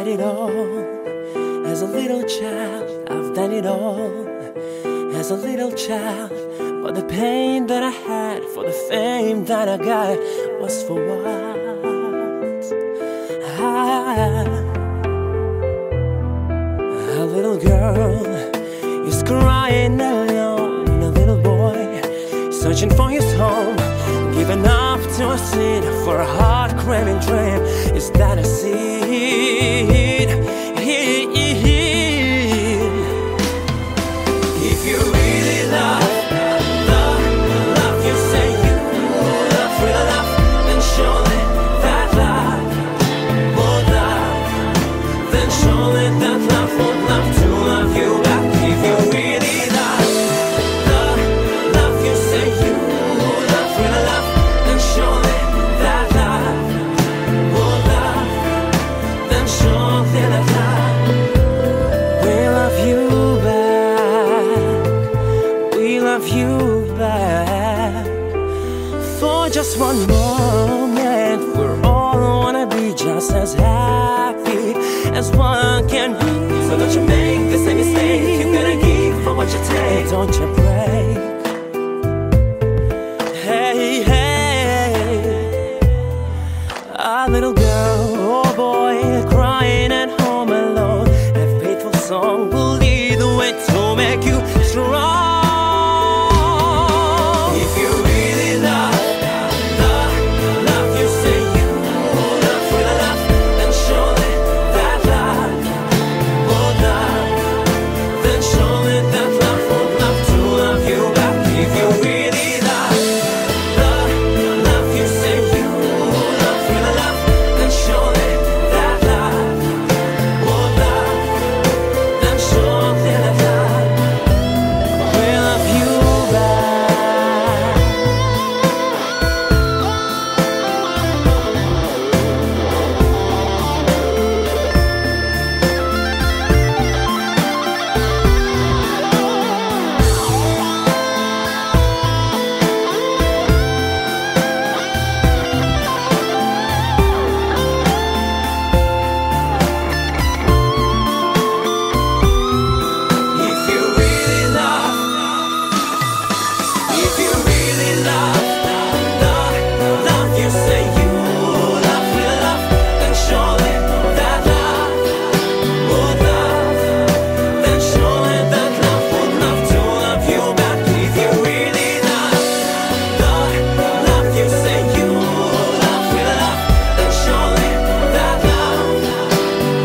had it all. As a little child, I've done it all. As a little child, but the pain that I had for the fame that I got was for what? I, a little girl is crying alone. A little boy searching for his home, giving up a sin for a heart craving dream. Is that a seed? Just one moment. We're all wanna be just as happy as one can be. So don't you make the same mistake. You gotta give for what you take. Don't you break. Hey, hey. A little girl, oh boy, crying at home alone. A faithful song will lead the way to make you strong.